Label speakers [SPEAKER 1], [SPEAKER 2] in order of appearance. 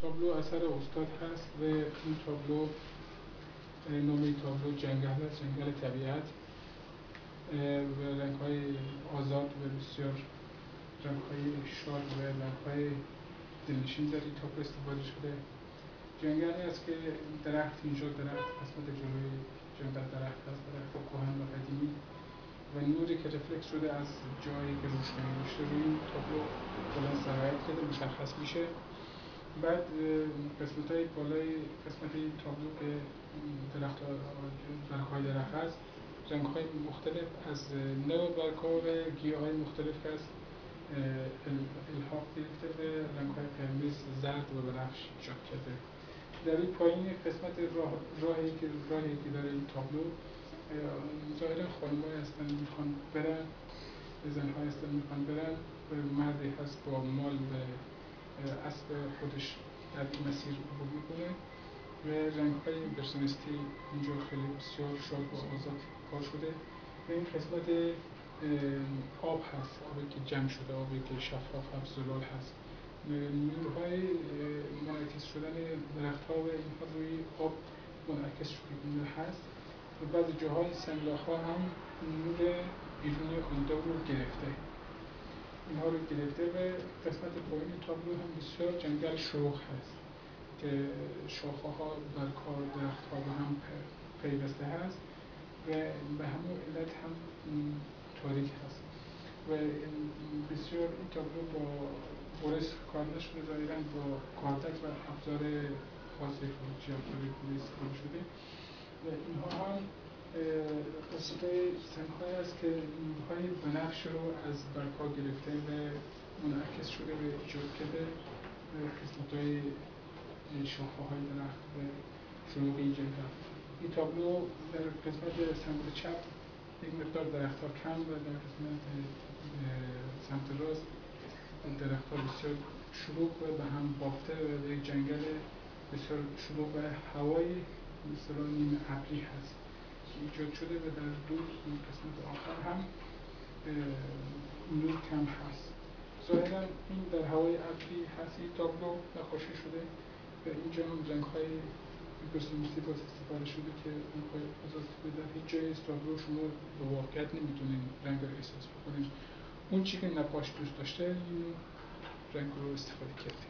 [SPEAKER 1] تابلو اثر استاد هست و این تابلو نومی تابلو جنگل است جنگل طبیعت. و رنگ های آزاد و بسیار رنگ های شاد و رنگ های دلنشین در این تابلو استفاده شده. جنگلی است که درخت اینجا درخت قسمت جلوی جنگل درخت هست درخت کهن و قدیمی. و نوری که رفلکس شده از جایی که روشنایی داشته روی این تابلو کلا سرایت کرده مشخص میشه. بعد قسمت های بالای قسمت این تابلو که درخت برگ های درخت هست رنگ های مختلف از نوع برگ ها و گیاه های مختلف هست الحاق گرفته به رنگ های قرمز زرد و برفش ایجاد کرده. در این پایین قسمت راه راهی که راهی که داره این تابلو ظاهرا خانمایی هستن می‌خوان برن زنها هستن می‌خوان برن مردی هست با مال و اسب خودش در این مسیر عبور می‌کنه و رنگ های برسونستی اینجا خیلی بسیار شاد و آزاد کار شده و این قسمت آب هست آبی که جمع شده آبی که شفاف هست زلال هست. نورهای منعکس شدن درخت ها و اینها روی آب منعکس شده هست. و بعضی جاهای سنگلاخ ها هم نور بیرونی آن رو گرفته. اینها رو گرفته و قسمت پایین تابلو هم بسیار جنگل شروخ هست که شاخه ها بر کار درخت ها به هم پیوسته هست و به همون علت هم تاریک هست و بسیار این تابلو با برس کار نشده ظاهرا با کارتک و ابزار خاصی فروچی پلیس استفاده شده و اینها هم سنگ های است که نورهای بنفش رو از برگها گرفته و منعکس شده و ایجاد کرده قسمت های شاخه های درخت و شروع این تابلو در قسمت سمت چپ یک مقدار درخت ها کم و در قسمت سمت راست درخت ها بسیار شلوغ و به هم بافته و یک جنگل بسیار شلوغ و هوای مثلا نیمه ابری هست. ایجاد شده و در دو قسمت آخر هم نور کم هست. ظاهرا این در هوای ابری هست این تابلو نقاشی شده و اینجا هم رنگ های برسونیستی باز استفاده شده که رنگ های آزاد در هیچ جای از شما به واقعیت نمی‌تونین رنگ رو احساس بکنین. اون چی که نقاش دوست داشته این رنگ رو استفاده کرده